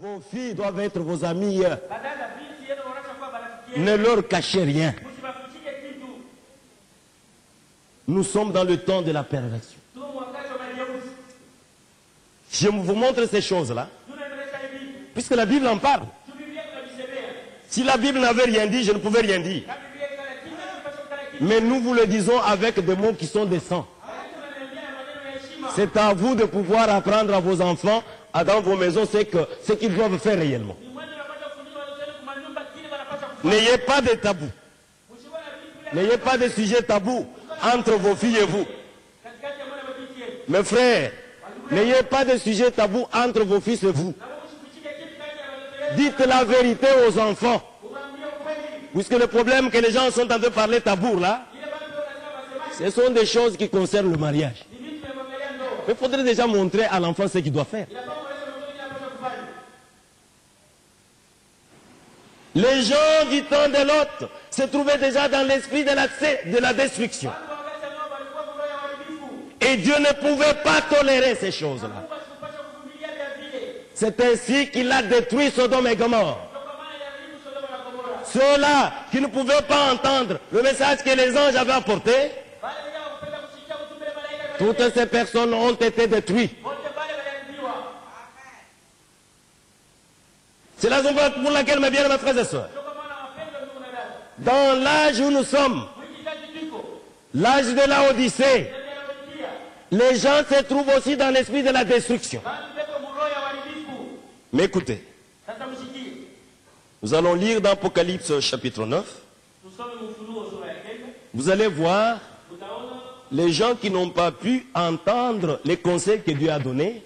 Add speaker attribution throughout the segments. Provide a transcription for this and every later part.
Speaker 1: Vos filles doivent être vos amies. Ne leur cachez rien. Nous sommes dans le temps de la perversion. Je vous montre ces choses-là, puisque la Bible en parle. Si la Bible n'avait rien dit, je ne pouvais rien dire. Mais nous vous le disons avec des mots qui sont décents. C'est à vous de pouvoir apprendre à vos enfants, dans vos maisons, ce que- ce qu'ils doivent faire réellement. N'ayez pas de tabou. N'ayez pas de sujet tabou entre vos filles et vous. Mes frères, n'ayez pas de sujet tabou entre vos fils et vous. Dites la vérité aux enfants. Puisque le problème que les gens sont en train de parler tabou là, ce sont des choses qui concernent le mariage. Il faudrait déjà montrer à l'enfant ce qu'il doit faire. Les gens du temps de Lot se trouvaient déjà dans l'esprit de de la destruction. Et Dieu ne pouvait pas tolérer ces choses-là. C'est ainsi qu'il a détruit Sodome et Gomorre. Ceux-là qui ne pouvaient pas entendre le message que les anges avaient apporté, toutes ces personnes ont été détruites. C'est la raison pour laquelle, mes bien, mes frères et sœurs, dans l'âge où nous sommes, l'âge de la Odyssée, les gens se trouvent aussi dans l'esprit de la destruction. Mais écoutez, nous allons lire dans Apocalypse chapitre 9.
Speaker 2: tusome ufunuo sura ya kenda
Speaker 1: Vous allez voir les gens qui n'ont pas pu entendre les conseils que Dieu a donnés,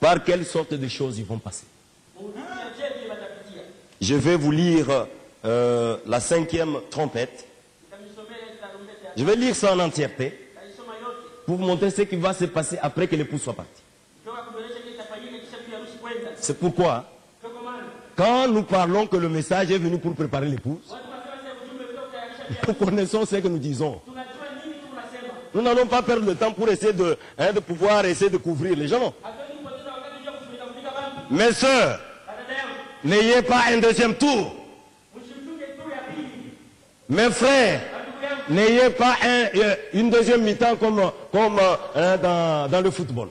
Speaker 1: par quelle sorte de choses ils vont passer?
Speaker 2: je
Speaker 1: vais vous lire euh, la cinquième trompette. Je vais lire ça en entièreté pour vous montrer ce qui va se passer après que l'époux soit parti. C'est pourquoi, quand nous parlons que le message est venu pour préparer l'épouse, nous connaissons ce que nous disons. Nous n'allons pas perdre le temps pour essayer de, hein, pouvoir essayer de couvrir les gens. Mes
Speaker 2: yangu
Speaker 1: n'ayez pas un deuxième tour. Mes frères, n'ayez pas euh, une deuxième mi-temps comme, comme euh, hein, dans, dans le football.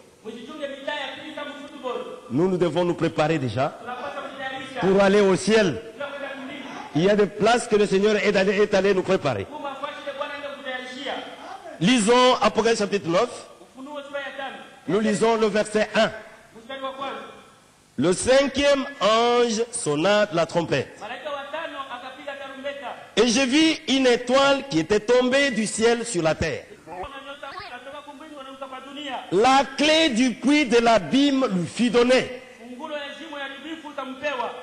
Speaker 1: Nous, nous devons nous préparer déjà pour aller au ciel. Il y a des places que le Seigneur est allé, est allé nous préparer. Lisons Apocalypse chapitre 9.
Speaker 2: ufunuo sura ya tano
Speaker 1: Nous lisons le verset 1.
Speaker 2: mstari wa kwanza
Speaker 1: Le cinquième ange sonna la trompette. Et je vis une étoile qui était tombée du ciel sur la terre. La clé du puits de l'abîme lui fut donnée.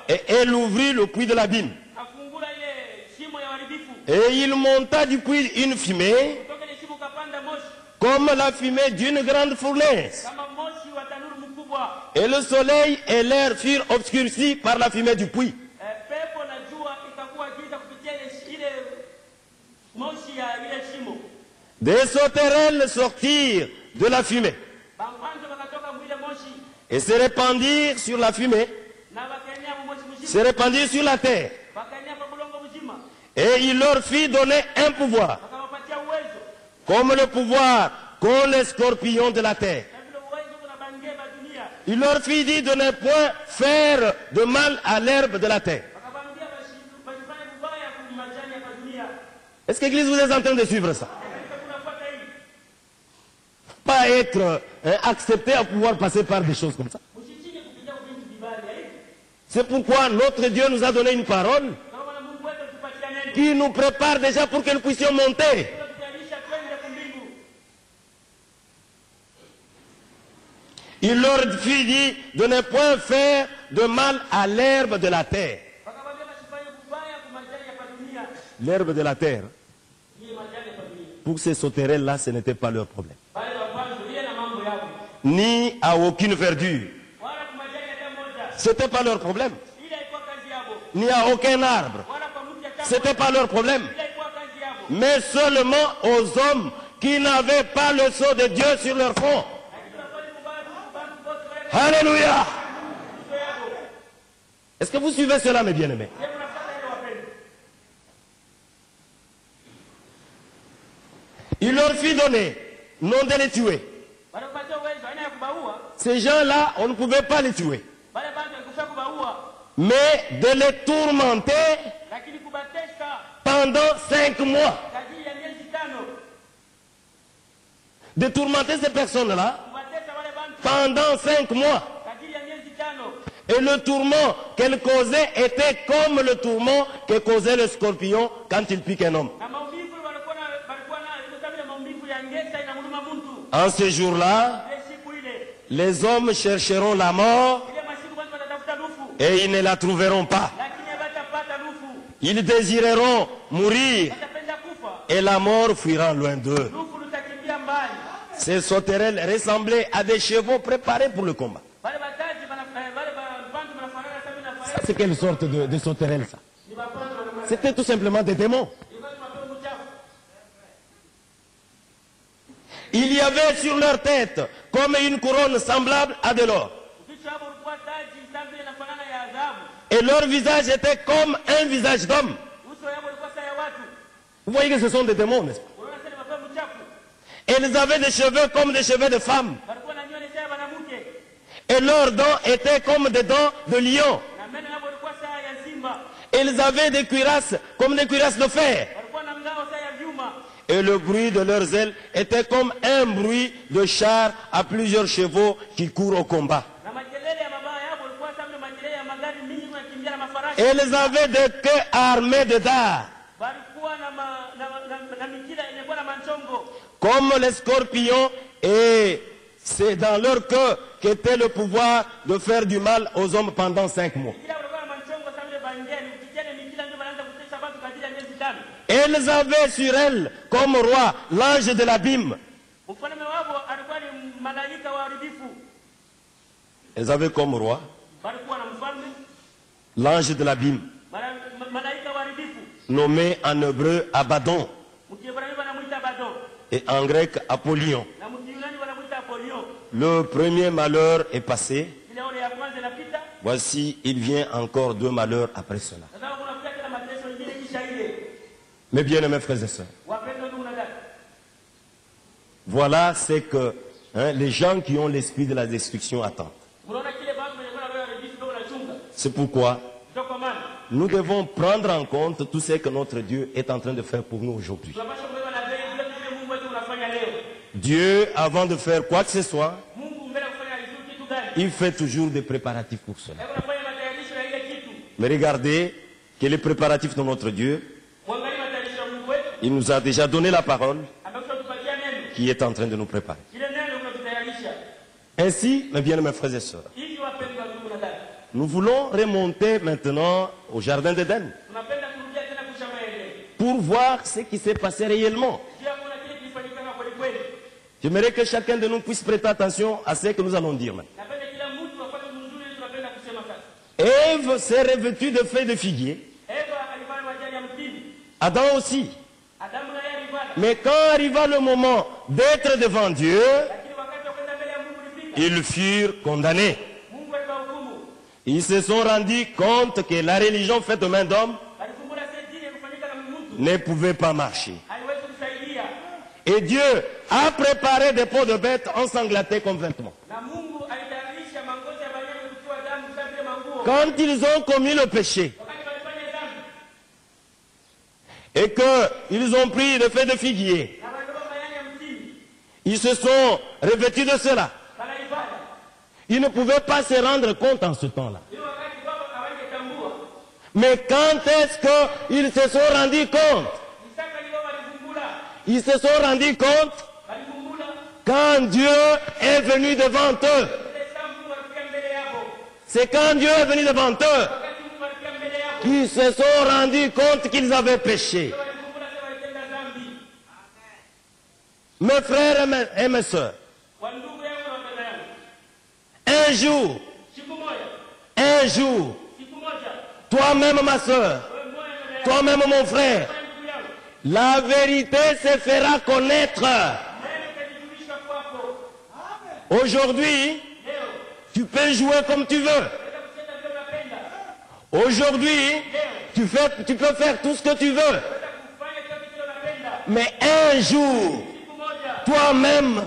Speaker 1: Et elle ouvrit le puits de l'abîme. Et il monta du puits une fumée, comme la fumée d'une grande fournaise. Et le soleil et l'air furent obscurcis par la fumée du puits. Des sauterelles sortirent de la fumée et se répandirent sur la fumée, se répandirent sur la terre. Et il leur fit donner un pouvoir, comme le pouvoir qu'ont les scorpions de la terre. Il leur fit dire de ne point faire de mal à l'herbe de la terre. Est-ce que l'Église vous est en train de suivre ça? Pas être hein, accepté à pouvoir passer par des choses comme ça. C'est pourquoi notre Dieu nous a donné une parole qui nous prépare déjà pour que nous puissions monter. Il leur dire de ne point faire de mal à l'herbe de la terre. L'herbe de la terre, pour ces sauterelles-là, ce n'était pas leur problème. Ni à aucune verdure. Ce n'était pas leur problème. Ni à aucun arbre. Ce n'était pas leur problème. Mais seulement aux hommes qui n'avaient pas le sceau de Dieu sur leur front. Alléluia. Est-ce que vous suivez cela, mes bien-aimés? Il leur fit donner, non de les tuer. Ces gens-là, on ne pouvait pas les tuer, mais de les tourmenter pendant cinq mois. De tourmenter ces personnes-là pendant cinq mois. Et le tourment qu'elle causait était comme le tourment que causait le scorpion quand il pique un homme. En ce jour-là,
Speaker 2: ile,
Speaker 1: les hommes chercheront la mort et ils ne la trouveront pas. Ils désireront mourir et la mort fuira loin d'eux. Ces sauterelles ressemblaient à des chevaux préparés pour le combat. C'est quelle sorte de, de sauterelles, ça? C'était tout simplement des démons. Il y avait sur leur tête comme une couronne semblable à de l'or. Et leur visage était comme un visage d'homme. Vous voyez que ce sont des démons, n'est-ce pas ils avaient des cheveux comme des cheveux de femmes. Et leurs dents étaient comme des dents de lion. Ils avaient des cuirasses comme des cuirasses de fer. Et le bruit de leurs ailes était comme un bruit de char à plusieurs chevaux qui courent au combat. Ils avaient des queues armées de dards. Comme les scorpions, et c'est dans leur queue qu'était le pouvoir de faire du mal aux hommes pendant cinq mois. Elles avaient sur elles comme roi l'ange de l'abîme. Elles avaient comme roi l'ange de l'abîme, nommé en hébreu Abaddon et en grec Apollyon. Le premier malheur est passé. Voici, il vient encore deux malheurs après cela. Mes bien-aimés frères et sœurs, voilà ce que hein, les gens qui ont l'esprit de la destruction attendent. C'est pourquoi Nous devons prendre en compte tout ce que notre Dieu est en train de faire pour nous aujourd'hui. Dieu, avant de faire quoi que ce soit, il fait toujours des préparatifs pour cela. Mais regardez que les préparatifs de notre Dieu, il nous a déjà donné la parole qui est en train de nous préparer. Ainsi, mes bien-aimés frères et sœurs, nous voulons remonter maintenant au Jardin d'Éden pour voir ce qui s'est passé réellement. J'aimerais que chacun de nous puisse prêter attention à ce que nous allons dire. Ève s'est revêtue de feuilles de figuier. Adam aussi. Mais quand arriva le moment d'être devant Dieu, ils furent condamnés. Ils se sont rendus compte que la religion faite de main d'homme ne pouvait pas marcher. Et Dieu a préparé des pots de bêtes ensanglantés comme vêtements. Quand ils ont commis le péché et qu'ils ont pris des feuilles de figuier, ils se sont revêtus de cela. Ils ne pouvaient pas se rendre compte en ce temps-là. Mais quand est-ce qu'ils se sont rendus compte? Ils se sont rendus compte quand Dieu est venu devant eux. C'est quand Dieu est venu devant eux qu'ils se sont rendus compte qu'ils avaient péché. Mes frères et mes,
Speaker 2: yangu.
Speaker 1: un jour, un jour, toi-même ma
Speaker 2: yangu.
Speaker 1: toi-même mon frère. La vérité se fera connaître. Aujourd'hui, Tu peux jouer comme tu veux. Aujourd'hui, tu, peux faire tout ce que tu veux. Mais un jour, toi-même,